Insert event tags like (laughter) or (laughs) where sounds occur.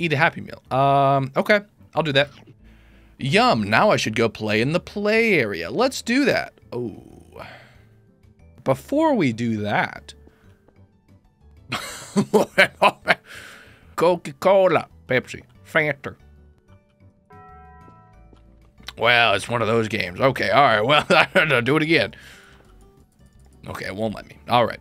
Eat a Happy Meal. Um, okay, I'll do that. Yum, now I should go play in the play area. Let's do that. Oh. Before we do that... (laughs) Coca-Cola, Pepsi, Fanta. Well, it's one of those games. Okay, all right. Well, (laughs) do. Do it again. Okay, it won't let me. All right.